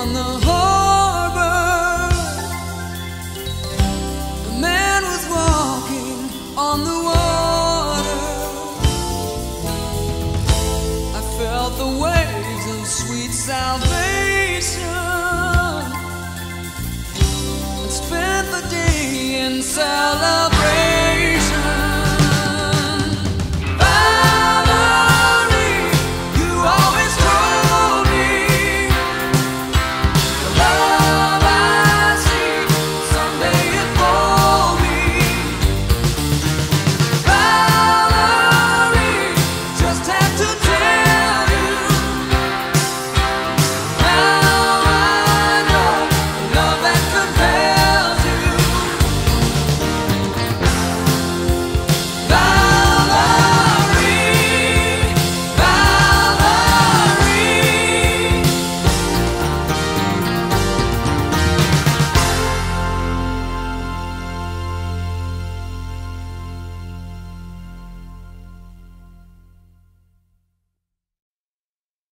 on the harbor. A man was walking on the water. I felt the waves of sweet salvation.